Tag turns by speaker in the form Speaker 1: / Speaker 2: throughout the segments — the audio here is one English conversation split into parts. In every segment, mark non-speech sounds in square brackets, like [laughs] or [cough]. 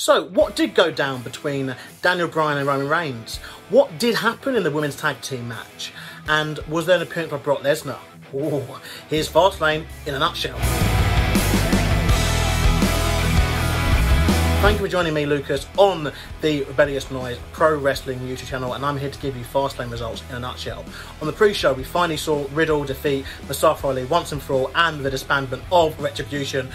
Speaker 1: So, what did go down between Daniel Bryan and Roman Reigns? What did happen in the women's tag team match? And was there an appearance by Brock Lesnar? Ooh, here's Fastlane in a nutshell. Thank you for joining me, Lucas, on the Rebellious Noise Pro Wrestling YouTube channel, and I'm here to give you Fastlane results in a nutshell. On the pre-show, we finally saw Riddle defeat Mustafa Ali once and for all, and the disbandment of Retribution.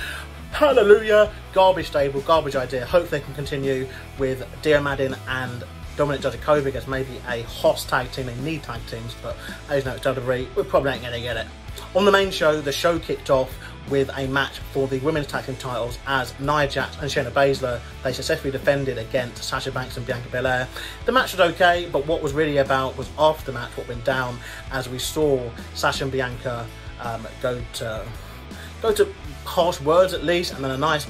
Speaker 1: Hallelujah! Garbage stable, garbage idea. Hope they can continue with Dio Maddin and Dominik Dijakovic as maybe a host tag team. They need tag teams, but as you know, it's WWE. We're probably not going to get it. On the main show, the show kicked off with a match for the women's tag team titles as Nia Jax and Shayna Baszler they successfully defended against Sasha Banks and Bianca Belair. The match was okay, but what was really about was after the match what went down as we saw Sasha and Bianca um, go to go to harsh words at least, and then a nice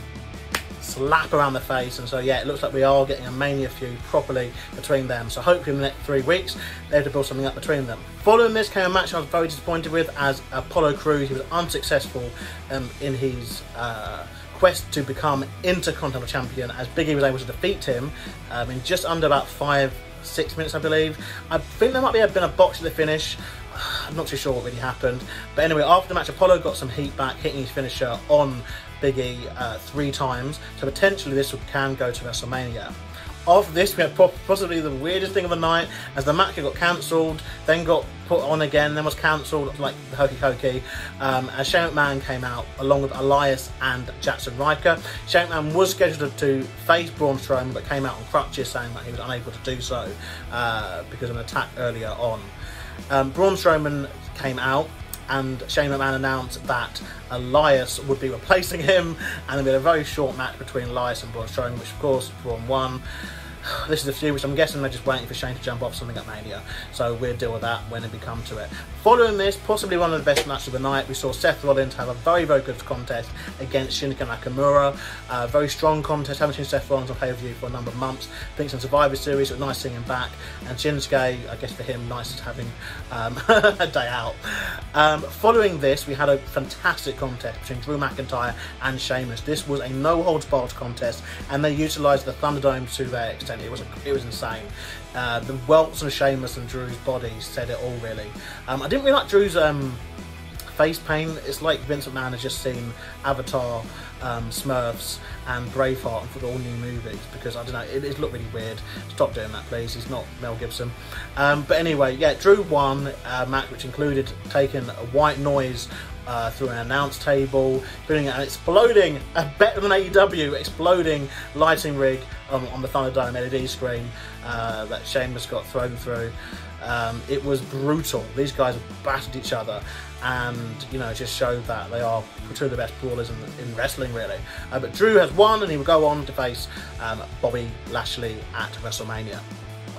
Speaker 1: slap around the face. And so, yeah, it looks like we are getting a Mania feud properly between them. So, hopefully, in the next three weeks, they have to build something up between them. Following this came a match I was very disappointed with as Apollo Crews. He was unsuccessful um, in his. Uh, quest to become Intercontinental Champion as Big E was able to defeat him um, in just under about five, six minutes, I believe. I think there might be a, been a box at the finish. I'm not too sure what really happened. But anyway, after the match, Apollo got some heat back, hitting his finisher on Big E uh, three times. So potentially this can go to WrestleMania. After this, we had possibly the weirdest thing of the night, as the match got cancelled, then got put on again, then was cancelled, like the Hokey Cokey, um, as Shane McMahon came out, along with Elias and Jackson Ryker. Shane McMahon was scheduled to face Braun Strowman, but came out on crutches, saying that he was unable to do so uh, because of an attack earlier on. Um, Braun Strowman came out and Shane McMahon announced that Elias would be replacing him, and there will be a very short match between Elias and Braun Strowman, which of course Braun won. [sighs] This is a few which I'm guessing they're just waiting for Shane to jump off something at Mania. So we'll deal with that when we come to it. Following this, possibly one of the best matches of the night, we saw Seth Rollins have a very, very good contest against Shinsuke Nakamura. Uh, very strong contest. Haven't seen Seth Rollins on pay-per-view for a number of months. I think some Survivor Series, so nice seeing him back. And Shinsuke, I guess for him, nice having um, [laughs] a day out. Um, following this, we had a fantastic contest between Drew McIntyre and Sheamus. This was a no-holds-barred contest, and they utilised the Thunderdome to their extent it was it was insane. Uh, the welts and Sheamus and Drew's bodies said it all really. Um, I didn't really like Drew's um, face paint. It's like Vince McMahon has just seen Avatar, um, Smurfs, and Braveheart and for all new movies because I don't know, it, it looked really weird. Stop doing that, please. He's not Mel Gibson. Um, but anyway, yeah, Drew won a match which included taking a white noise uh, through an announce table, putting an exploding, a better than AEW, exploding lighting rig on, on the Thunderdome LED screen uh, that Sheamus got thrown through. Um, it was brutal. These guys battered each other, and you know, just showed that they are two of the best brawlers in, in wrestling, really. Uh, but Drew has won, and he will go on to face um, Bobby Lashley at WrestleMania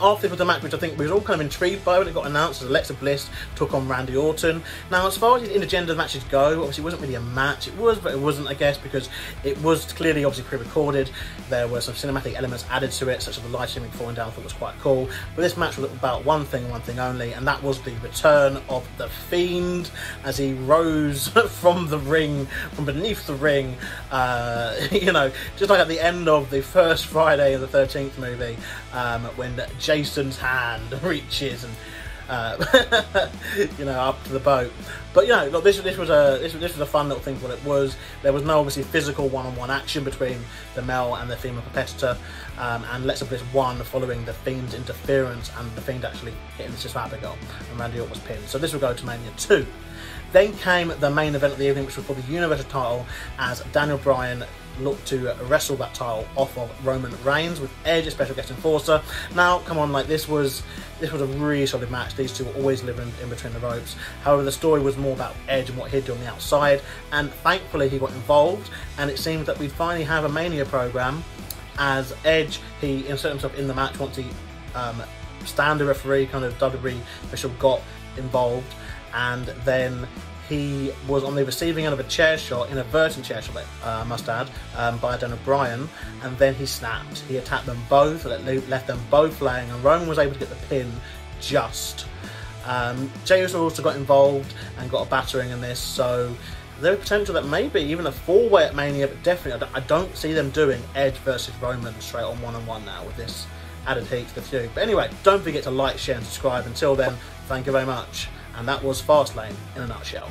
Speaker 1: after the match, which I think we were all kind of intrigued by when it got announced, as Alexa Bliss took on Randy Orton. Now, as far as the intergender matches go, obviously it wasn't really a match. It was, but it wasn't, I guess, because it was clearly obviously pre-recorded. There were some cinematic elements added to it, such as the light streaming falling down. I thought was quite cool. But this match was about one thing one thing only, and that was the return of the Fiend as he rose [laughs] from the ring, from beneath the ring. Uh, [laughs] you know, just like at the end of the first Friday of the 13th movie, um, when Jason's hand [laughs] reaches and uh, [laughs] you know up to the boat. But you know, look, this this was a this, this was a fun little thing. What it was, there was no obviously physical one-on-one action between the male and the female competitor, um, and Alexa Bliss won following the Fiend's interference and the Fiend actually hitting Sister Abigail, and Randy Orton was pinned. So this will go to Mania two. Then came the main event of the evening, which was for the Universal title, as Daniel Bryan look to wrestle that title off of Roman Reigns with Edge, a special guest enforcer. Now, come on, like this was this was a really solid match. These two were always living in between the ropes. However, the story was more about Edge and what he'd do on the outside, and thankfully he got involved. And it seems that we'd finally have a Mania program as Edge he inserted himself in the match once he um, stand the referee kind of WWE official got involved, and then he was on the receiving end of a chair shot, inadvertent chair shot, uh, must add, um, by Daniel Bryan, and then he snapped. He attacked them both, left them both laying, and Roman was able to get the pin just. Um, also got involved and got a battering in this, so there's potential that maybe even a four way at Mania, but definitely I don't see them doing Edge versus Roman straight on one on one now with this added heat to the feud. But anyway, don't forget to like, share, and subscribe. Until then, thank you very much. And that was Fastlane in a nutshell.